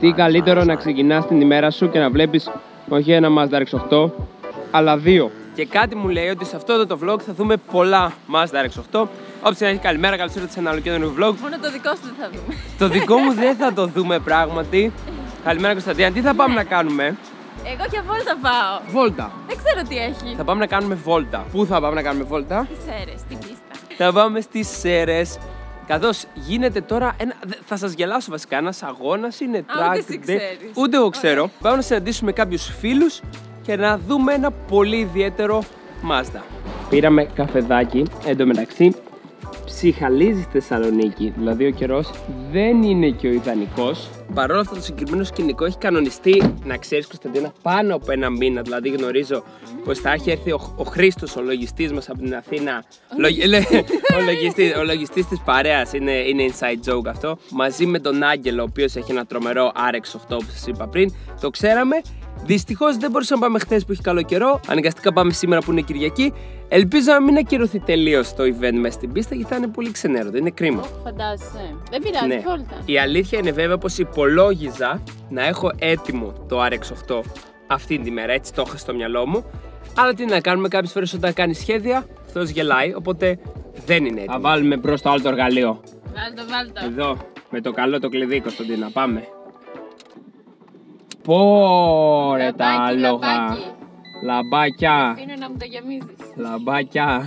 Τι καλύτερο να ξεκινάς την ημέρα σου και να βλέπεις όχι ένα Mazda RX-8, αλλά δύο. Και κάτι μου λέει ότι σε αυτό εδώ το vlog θα δούμε πολλά Mazda RX-8. Όποιος έχει καλημέρα, καλώς ήρθατε σε ένα άλλο καινούριο vlog. Μόνο το δικό σου δεν θα δούμε. Το δικό μου δεν θα το δούμε πράγματι. Καλημέρα Κωνσταντίνα, τι θα πάμε να κάνουμε; Εγώ για βόλτα πάω. Βόλτα. Δεν ξέρω τι έχει. Θα πάμε να κάνουμε βόλτα. Πού θα πάμε να κάνουμε βόλτα; Τι σέρες, την πίστα. Θα πάμε στις Σέρες. Καθώς γίνεται τώρα. Ένα, δε- θα σας γελάσω βασικά. Ένας αγώνας είναι Α, track ούτε εσύ day. ξέρεις. Ούτε εγώ ξέρω. Πάμε να συναντήσουμε κάποιους φίλους και να δούμε ένα πολύ ιδιαίτερο Mazda. Πήραμε καφεδάκι. Εν τω μεταξύ, ψυχαλίζεις στη Θεσσαλονίκη. Δηλαδή, ο καιρός δεν είναι και ο ιδανικός. Παρ' όλα αυτά, το συγκεκριμένο σκηνικό έχει κανονιστεί, να ξέρεις, Κωνσταντίνα, πάνω από ένα μήνα. Δηλαδή, γνωρίζω πως θα έχει έρθει ο, ο Χρήστος, ο λογιστής μας από την Αθήνα. Λογι- λέ- ο λογιστής, ο λογιστής της παρέας είναι, είναι inside joke αυτό. Μαζί με τον Άγγελο, ο οποίος έχει ένα τρομερό RX8 που σας είπα πριν. Το ξέραμε. Δυστυχώς δεν μπορούσαμε να πάμε χθες που έχει καλό καιρό. Αναγκαστικά πάμε σήμερα που είναι Κυριακή. Ελπίζω να μην ακυρωθεί τελείως το event μέσα στην πίστα γιατί θα είναι πολύ ξενέρωτο. Είναι κρίμα. Φαντάζεσαι. Δεν πειράζει, Ναι. βόλτα. Η αλήθεια είναι βέβαια πως υπολόγιζα να έχω έτοιμο το RX8 αυτή την ημέρα, έτσι το έχω στο μυαλό μου. Αλλά τι να κάνουμε, κάποιες φορές όταν κάνει σχέδια, αυτός γελάει, οπότε δεν είναι έτοιμο. Θα βάλουμε προ το άλλο το εργαλείο. Βάλτο, βάλτο. Εδώ, με το καλό το κλειδί, Κωνσταντίνα, πάμε. Πόρε τα Λαμπάκι, άλογα. λαμπάκι. Λαμπάκια. Είναι να μου το γεμίζεις. Λαμπάκια.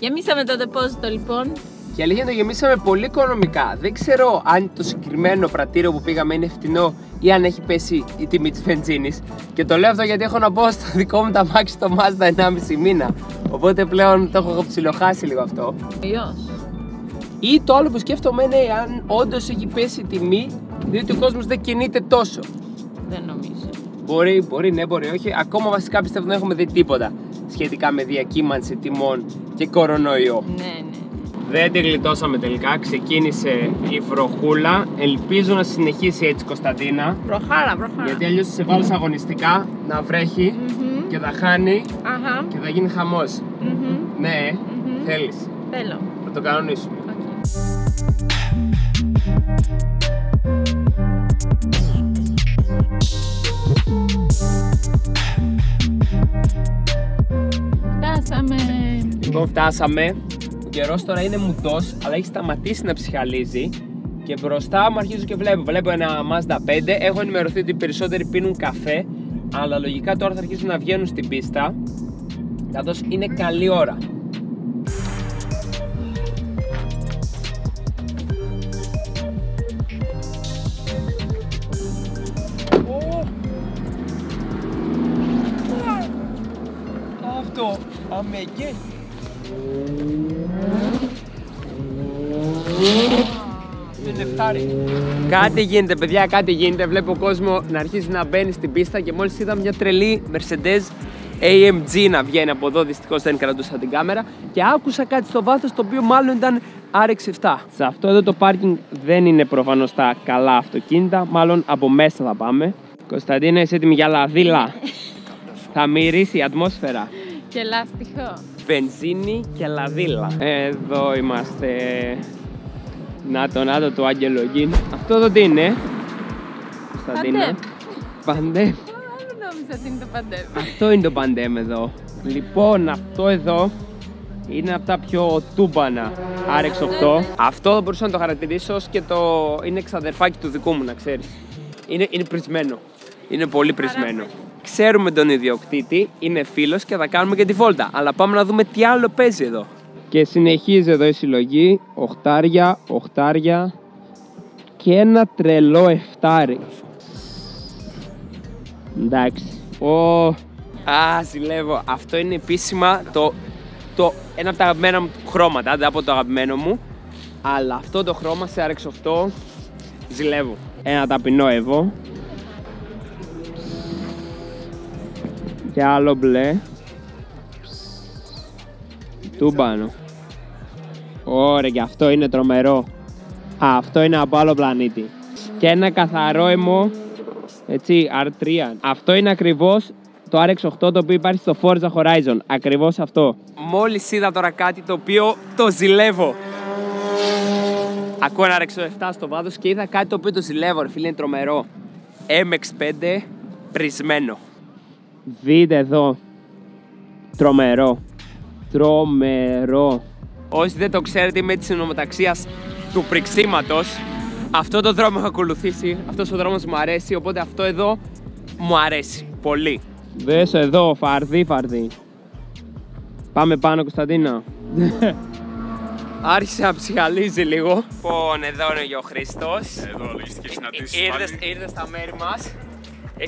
Γεμίσαμε το deposito λοιπόν. Και αλήθεια το γεμίσαμε πολύ οικονομικά. Δεν ξέρω αν το συγκεκριμένο πρατήριο που πήγαμε είναι φτηνό ή αν έχει πέσει η τιμή της βενζίνης. Και το λέω αυτό γιατί έχω να μπω στο δικό μου τα μάξι στο Mazda 1,5 μήνα. Οπότε πλέον το έχω ψιλοχάσει λίγο αυτό. Ιός. Ή το άλλο που σκέφτομαι είναι αν όντως έχει πέσει η τιμή, διότι ο κόσμος δεν κινείται τόσο. Δεν νομίζω. Μπορεί, μπορεί, ναι, μπορεί, όχι. Ακόμα βασικά πιστεύω δεν έχουμε δει τίποτα σχετικά με διακύμανση τιμών και κορονοϊό. Ναι, ναι. Δεν τη γλιτώσαμε τελικά. Ξεκίνησε η βροχούλα. Ελπίζω να συνεχίσει έτσι Κωνσταντίνα. Προχάρα, προχάρα. Γιατί αλλιώς σε βάλω σε αγωνιστικά να βρέχει Μμμ. και θα χάνει Αχα. και θα γίνει χαμός. Μμμ. Ναι, Μμμ. θέλεις. Θέλω. Θα το κανονίσουμε. Λοιπόν, φτάσαμε. Ο καιρός τώρα είναι μουτός, αλλά έχει σταματήσει να ψυχαλίζει. Και μπροστά μου αρχίζω και βλέπω. Βλέπω ένα Mazda 5. Έχω ενημερωθεί ότι οι περισσότεροι πίνουν καφέ. Αλλά λογικά τώρα θα αρχίσουν να βγαίνουν στην πίστα. Καθώς είναι καλή ώρα. Αυτό, αμέγε. Είναι φτάρι. Κάτι γίνεται, παιδιά, κάτι γίνεται. Βλέπω κόσμο να αρχίζει να μπαίνει στην πίστα και μόλις είδα μια τρελή Mercedes AMG να βγαίνει από εδώ. Δυστυχώς δεν κρατούσα την κάμερα. Και άκουσα κάτι στο βάθος το οποίο μάλλον ήταν RX7. Σε αυτό εδώ το πάρκινγκ δεν είναι προφανώς τα καλά αυτοκίνητα. Μάλλον από μέσα θα πάμε. Κωνσταντίνα, είσαι έτοιμη για λαδίλα; θα μυρίσει η ατμόσφαιρα. Και λάστιχο. Βενζίνη και λαδίλα. Εδώ είμαστε. Να το, να το, το άγγελο γκίν. Αυτό εδώ τι είναι; Κωνσταντίνα. Παντέμ. Παντέμ. Α, Δεν νόμιζα ότι είναι το παντέμ. Αυτό είναι το παντέμ εδώ. Λοιπόν, αυτό εδώ είναι από τα πιο τούμπανα RX8. Αυτό θα μπορούσα να το χαρακτηρίσω ως και το είναι εξαδερφάκι του δικού μου, να ξέρεις. Είναι, είναι πρισμένο. Είναι πολύ πρισμένο. Ξέρουμε τον ιδιοκτήτη, είναι φίλος και θα κάνουμε και τη βόλτα. Αλλά πάμε να δούμε τι άλλο παίζει εδώ. Και συνεχίζει εδώ η συλλογή. Οχτάρια, οχτάρια και ένα τρελό εφτάρι. Εντάξει. Ω, Α, ζηλεύω. Αυτό είναι επίσημα το, το, ένα από τα αγαπημένα μου χρώματα. Δεν από το αγαπημένο μου. Αλλά αυτό το χρώμα σε RX8 ζηλεύω. Ένα ταπεινό Evo. Και άλλο μπλε. Τούμπανο. Ωραία, και αυτό είναι τρομερό. Α, αυτό είναι από άλλο πλανήτη. Και ένα καθαρό αιμο, έτσι, R3. Αυτό είναι ακριβώς το RX8 το οποίο υπάρχει στο Forza Horizon. Ακριβώς αυτό. Μόλις είδα τώρα κάτι το οποίο το ζηλεύω. Ακούω ένα ρεξο 7 στο βάθος και είδα κάτι το οποίο το ζηλεύω, ρε φίλε, είναι τρομερό. MX5 πρισμένο. Δείτε εδώ. Τρομερό. Τρομερό. Όσοι δεν το ξέρετε, είμαι της συνομοταξίας του πριξίματο. Αυτό το δρόμο έχω ακολουθήσει. Αυτός ο δρόμος μου αρέσει. Οπότε αυτό εδώ μου αρέσει πολύ. Δες εδώ, φαρδί, φαρδί. Πάμε πάνω, Κωνσταντίνα. Άρχισε να ψυχαλίζει λίγο. Λοιπόν, εδώ είναι ο Χρήστο. Εδώ λογιστική συναντήση. Ήρθες ήρθες στα μέρη μας.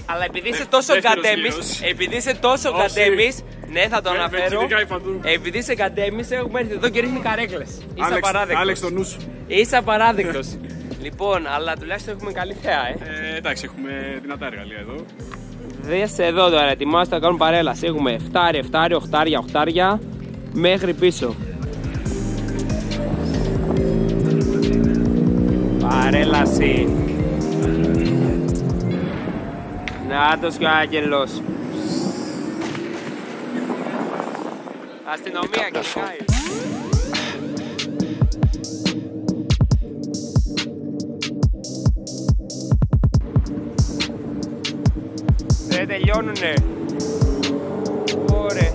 Αλλά επειδή είσαι τόσο δεύτερος κατέμι, γύρος. επειδή είσαι τόσο Όχι. κατέμι, ναι, θα το Με- με αναφέρω. κυνηγάει παντού. Επειδή είσαι κατέμι, έχουμε έρθει εδώ και ρίχνει καρέκλες. Είσαι Άλεξ, απαράδεκτος. Άλεξ το νου σου. Είσαι απαράδεκτος. λοιπόν, αλλά τουλάχιστον έχουμε καλή θέα, ε. Ε, εντάξει, έχουμε δυνατά εργαλεία εδώ. Δες εδώ τώρα, ετοιμάστε να κάνουν παρέλαση. Έχουμε 7, 7, 8, 8 μέχρι πίσω. Παρέλαση. Νάτος και ο άγγελος. Αστυνομία κυνηγάει. Δεν τελειώνουνε. Ωραία.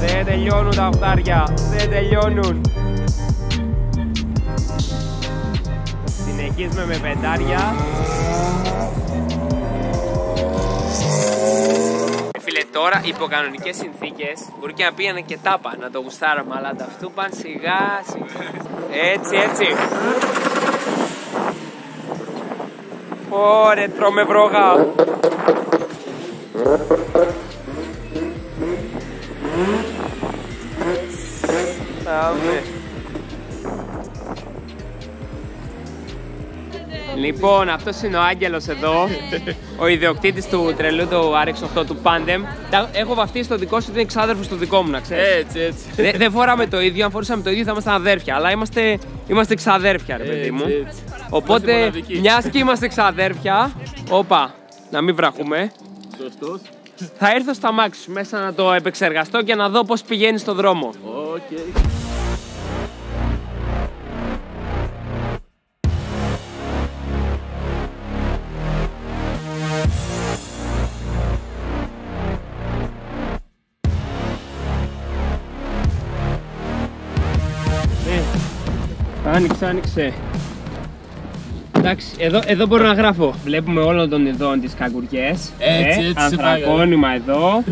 Δεν τελειώνουν τα οχτάρια. Δεν τελειώνουν. Συνεχίζουμε με πεντάρια. Ε, Φίλε, τώρα υπό κανονικέ συνθήκες μπορεί και να πήγαινε και τάπα να το γουστάραμε, αλλά ανταυτού πάνε σιγά σιγά. Έτσι, έτσι. Ωρε, τρώμε βρόγα. Πάμε. Λοιπόν, αυτός είναι ο Άγγελος εδώ, ο ιδιοκτήτης του τρελού του RX8 του Pandem. Τα- Έχω βαφτίσει το δικό σου, είναι εξάδερφο του δικό μου, να ξέρεις. Έτσι, έτσι. Δεν δεν φοράμε το ίδιο, αν φορούσαμε το ίδιο θα ήμασταν αδέρφια. Αλλά είμαστε, είμαστε εξαδέρφια, ρε παιδί μου. Έτσι, έτσι. Οπότε, Είμαστε μοναδικοί. μιας και είμαστε εξαδέρφια, όπα, να μην βραχούμε, Σωστός. θα έρθω στ' αμάξι σου μέσα να το επεξεργαστώ και να δω πώς πηγαίνεις στο δρόμο. Οκ. Άνοιξε, άνοιξε. Εντάξει, εδώ, εδώ μπορώ να γράφω. Βλέπουμε όλων των ειδών τις καγκουριές. Έτσι, έτσι, σε Ανθρακόνημα εδώ.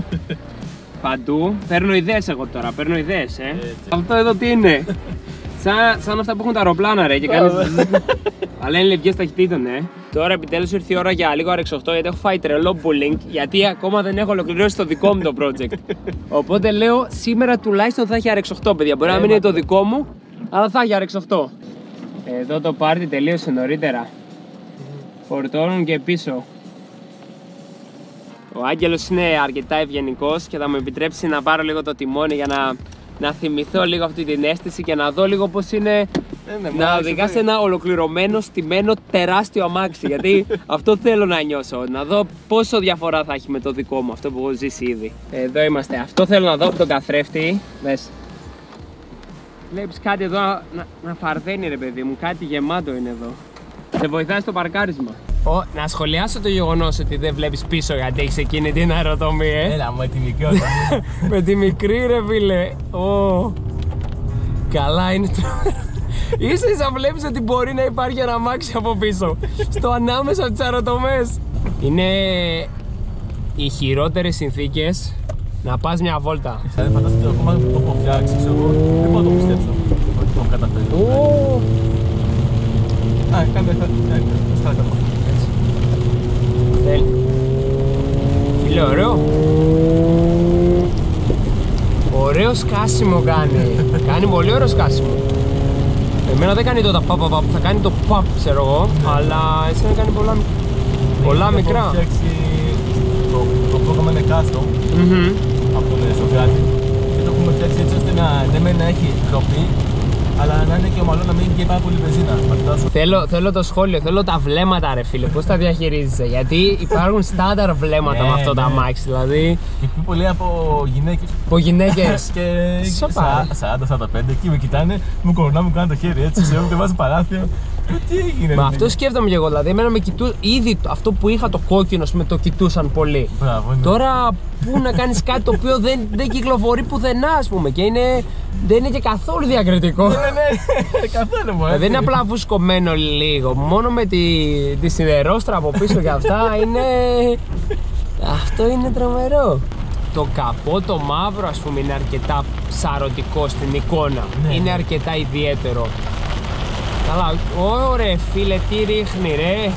Παντού. Παίρνω ιδέες εγώ τώρα, παίρνω ιδέες, ε. Έτσι. Αυτό εδώ τι είναι; σαν, σαν αυτά που έχουν τα αεροπλάνα, ρε. Και κάνεις... Αλλά είναι λευγές ταχυτήτων, ε. Τώρα επιτέλους ήρθε η ώρα για λίγο RX8 γιατί έχω φάει τρελό bullying γιατί ακόμα δεν έχω ολοκληρώσει το δικό μου το project. Οπότε λέω σήμερα τουλάχιστον θα έχει RX8 παιδιά. Μπορεί να μην είναι το δικό μου, αλλά θα έχει RX8. Εδώ το πάρτι τελείωσε νωρίτερα. Φορτώνουν και πίσω. Ο Άγγελος είναι αρκετά ευγενικός και θα μου επιτρέψει να πάρω λίγο το τιμόνι για να, να θυμηθώ λίγο αυτή την αίσθηση και να δω λίγο πώς είναι ναι, μου να άρεσε οδηγάς πολύ. ένα ολοκληρωμένο, στημένο, τεράστιο αμάξι. γιατί αυτό θέλω να νιώσω. Να δω πόσο διαφορά θα έχει με το δικό μου, αυτό που έχω ζήσει ήδη. Εδώ είμαστε. Αυτό θέλω να δω από τον καθρέφτη. Δες. Βλέπεις κάτι εδώ να, να, να φαρδένει ρε παιδί μου, κάτι γεμάτο είναι εδώ. Σε βοηθάει στο παρκάρισμα. Ο, να σχολιάσω το γεγονός ότι δεν βλέπεις πίσω γιατί έχεις εκείνη την αεροτομή, ε. Έλα, μου τη μικρή όταν Με τη μικρή ρε φίλε. Ω. Καλά είναι το. Ίσα ίσα βλέπεις ότι μπορεί να υπάρχει ένα αμάξι από πίσω. Στο ανάμεσα από τις αεροτομές. Είναι οι χειρότερες συνθήκες να πας μια βόλτα. Δεν φαντάζομαι ότι ακόμα που το έχω φτιάξει, ξέρω εγώ, δεν μπορώ να το πιστέψω ότι το έχω καταφέρει. Ω. Α, κάνε θα θα κάνω. Έτσι. Θέλει. Φίλε, ωραίο. Ωραίο σκάσιμο κάνει. κάνει πολύ ωραίο σκάσιμο. Εμένα δεν κάνει το τα παπ, παπ, παπ, θα κάνει το παπ, ξέρω εγώ, αλλά εσένα κάνει πολλά, μικ- πολλά Έχω μικρά. φτιάξει το, το πρόγραμμα είναι custom Μμμ. από τον Σοφιάτη και το έχουμε φτιάξει έτσι ώστε να, ναι, μεν να έχει τροπή αλλά να είναι και ομαλό να μην είναι και πάρα πολύ βενζίνα. Να κοιτάσω. Θέλω, θέλω το σχόλιο, θέλω τα βλέμματα, ρε φίλε. Πώς τα διαχειρίζεσαι, Γιατί υπάρχουν στάνταρ βλέμματα Ναι, με αυτό το ναι. αμάξι. Δηλαδή, Και πιο πολύ από γυναίκες. από γυναίκες. Και Σοπα. 40-45 εκεί με κοιτάνε, μου κορνά, μου κάνουν το χέρι έτσι, ξέρω και βάζει παράθυρα. Ε, Τι έγινε. Μα ρε, αυτό παιδί. σκέφτομαι και εγώ. Δηλαδή, εμένα με κοιτού... ήδη το- αυτό που είχα το κόκκινο, με το κοιτούσαν πολύ. Μπράβο, ναι. Τώρα πού να κάνεις κάτι το οποίο δεν, δεν κυκλοφορεί πουθενά, ας πούμε. Και είναι, δεν είναι και καθόλου διακριτικό. Ναι, ναι, καθόλου μου. Ε, δεν είναι απλά βουσκωμένο λίγο. Μόνο με τη, τη σιδερόστρα από πίσω και αυτά είναι. Αυτό είναι τρομερό. Το καπό το μαύρο ας πούμε είναι αρκετά ψαρωτικό στην εικόνα. Ναι. Είναι αρκετά ιδιαίτερο. Καλά, ωραία φίλε, τι ρίχνει ρε.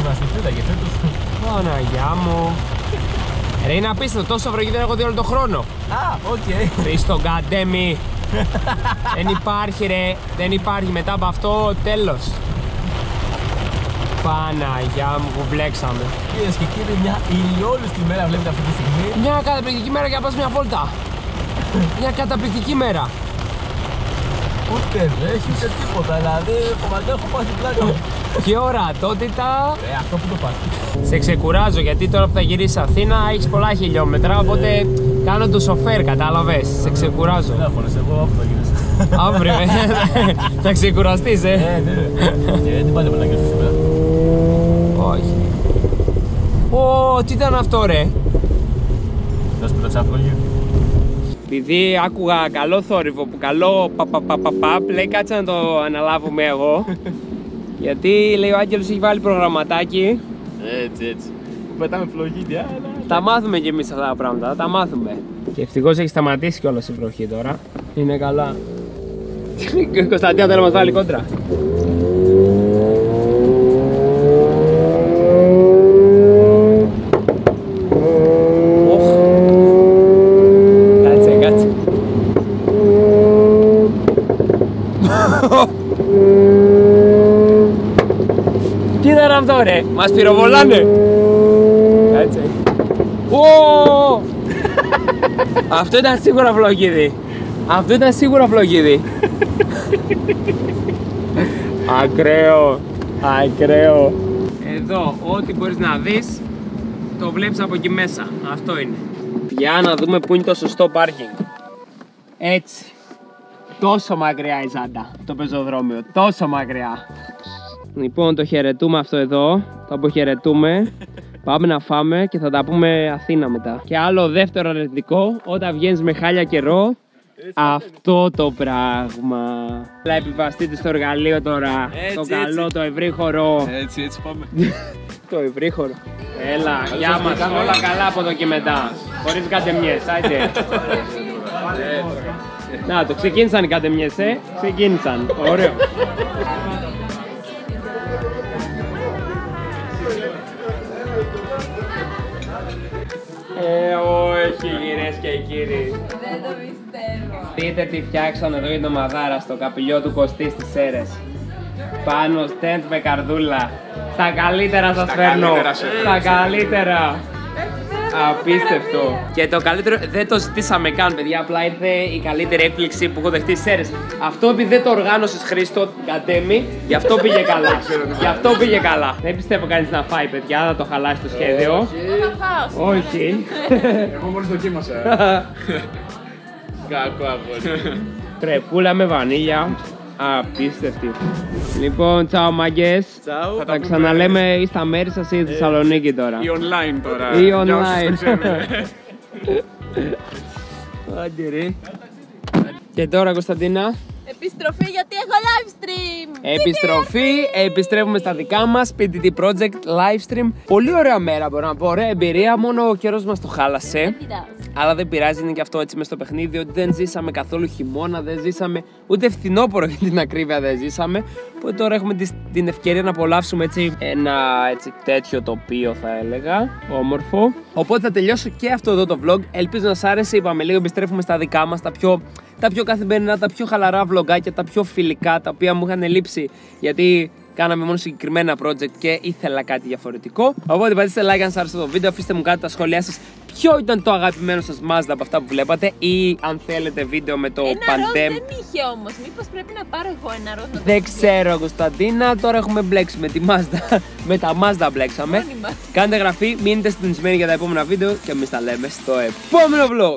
Είμαστε φύλλα και φέτος. Παναγιά μου. Ρε είναι απίστευτο, τόσο βροχή δεν έχω δει όλο τον χρόνο. Α, οκ. Χριστό γκαντέμι. δεν υπάρχει ρε, δεν υπάρχει μετά από αυτό τέλος. Παναγιά μου που μπλέξαμε. Κυρίες και κύριοι, μια ηλιόλουστη μέρα βλέπετε αυτή τη στιγμή. Μια καταπληκτική μέρα για να πας μια βόλτα. Μια καταπληκτική μέρα. Ούτε βρέχει ούτε τίποτα. Δηλαδή, κομματέ έχω πάθει πλάκα. Και ορατότητα. Ε, αυτό που το πάθει. Σε ξεκουράζω γιατί τώρα που θα γυρίσει Αθήνα έχεις πολλά χιλιόμετρα. Οπότε κάνω το σοφέρ, κατάλαβες. Σε ξεκουράζω. Δεν φωνές, εγώ όπου θα γίνεις. Αύριο, ε. θα ξεκουραστείς, ε. Ε, ναι, ναι. Και τι πάλι με να γίνεις σήμερα. Όχι. Ω, τι ήταν αυτό, ρε; Θα σου πει το τσάφλογιο. Επειδή άκουγα καλό θόρυβο που καλό παπαπαπαπαπ, λέει κάτσε να το αναλάβουμε εγώ. Γιατί λέει ο Άγγελος έχει βάλει προγραμματάκι. Έτσι, έτσι. Πετάμε φλογίδια, αλλά. Τα μάθουμε κι εμείς αυτά τα πράγματα, θα τα μάθουμε. Και ευτυχώς έχει σταματήσει κιόλας η βροχή τώρα. Είναι καλά. Κωνσταντίνα θέλει να μας βάλει κόντρα. Οχ. Κάτσε, κάτσε. Τι ήταν αυτό ρε, μας πυροβολάνε. Κάτσε. Ω! Αυτό ήταν σίγουρα φλογίδι. Αυτό ήταν σίγουρα φλογίδι. Ακραίο. Ακραίο. Εδώ, ό,τι μπορείς να δεις, το βλέπεις από εκεί μέσα. Αυτό είναι. Για να δούμε πού είναι το σωστό πάρκινγκ. Έτσι. Τόσο μακριά η Ζάντα, το πεζοδρόμιο. Τόσο μακριά. Λοιπόν, το χαιρετούμε αυτό εδώ. Το αποχαιρετούμε. Πάμε να φάμε και θα τα πούμε Αθήνα μετά. Και άλλο δεύτερο αρνητικό, όταν βγαίνεις με χάλια καιρό, αυτό το πράγμα. Θα επιβαστείτε στο εργαλείο τώρα. Έτσι, το έτσι. καλό, το ευρύχωρο. Έτσι, έτσι πάμε. το ευρύχωρο. Έλα, γεια μας, όλα καλά από εδώ και μετά. Χωρίς κατεμιές, άιτε. Να το, ξεκίνησαν οι κατεμιές, ε. Ξεκίνησαν. Ωραίο. Ε, όχι κυρίες και κύριοι. Δεν το πιστεύω. Δείτε τι φτιάξαν εδώ για το Μαδάρα στο καπηλιό του Κωστή στις Σέρες. Πάνω στέντ με καρδούλα. Στα καλύτερα σας Στα φέρνω. καλύτερα, σεφ. Στα καλύτερα. Απίστευτο. Και το καλύτερο, δεν το ζητήσαμε καν, παιδιά. Απλά ήρθε η καλύτερη έκπληξη που έχω δεχτεί στι αίρε. Αυτό επειδή δεν το οργάνωσες Χρήστο Γκαντέμι, γι' αυτό πήγε καλά. γι' αυτό πήγε καλά. Δεν πιστεύω κανείς να φάει, παιδιά, να το χαλάσει το σχέδιο. Θα φάω. Όχι. Εγώ μόλις δοκίμασα. Κακό αγόρι. Τρεπούλα με βανίλια. Απίστευτη. Λοιπόν, τσάω μαγκές. Τσάου. Θα ξαναλέμε ή στα μέρη σας ή στη Θεσσαλονίκη τώρα. Ή online τώρα. Ή για όσους δεν online. ξέρουν. Άντε ρε. Και τώρα Κωνσταντίνα, Επιστροφή γιατί έχω live stream. επιστροφή, επιστρέφουμε στα δικά μας PDT Project live stream. Πολύ ωραία μέρα μπορώ να πω, ωραία εμπειρία, μόνο ο καιρός μας το χάλασε. Δεν πειράζει. Αλλά δεν πειράζει, είναι και αυτό έτσι μες στο παιχνίδι, ότι δεν ζήσαμε καθόλου χειμώνα, δεν ζήσαμε ούτε φθινόπωρο για την ακρίβεια δεν ζήσαμε. Οπότε τώρα έχουμε τις- την ευκαιρία να απολαύσουμε έτσι ένα έτσι τέτοιο τοπίο θα έλεγα, όμορφο. Οπότε θα τελειώσω και αυτό εδώ το vlog. Ελπίζω να σας άρεσε, είπαμε λίγο επιστρέφουμε στα δικά μας, τα πιο, τα πιο καθημερινά, τα πιο χαλαρά vlogάκια, τα πιο φιλικά, τα οποία μου είχαν λείψει. Γιατί κάναμε μόνο συγκεκριμένα project και ήθελα κάτι διαφορετικό. Οπότε πατήστε like αν σας άρεσε το βίντεο, αφήστε μου κάτω τα σχόλιά σας ποιο ήταν το αγαπημένο σας Mazda από αυτά που βλέπατε ή αν θέλετε βίντεο με το Ένα ροζ Pandem; δεν είχε όμως. Μήπως πρέπει να πάρω εγώ ένα ροζ να το Δεν ξέρω Κωνσταντίνα, τώρα έχουμε μπλέξει με τη Mazda. με τα Mazda μπλέξαμε. Μόνοι μας. Κάντε γραφή, μείνετε συντονισμένοι για τα επόμενα βίντεο και εμείς τα λέμε στο επόμενο vlog.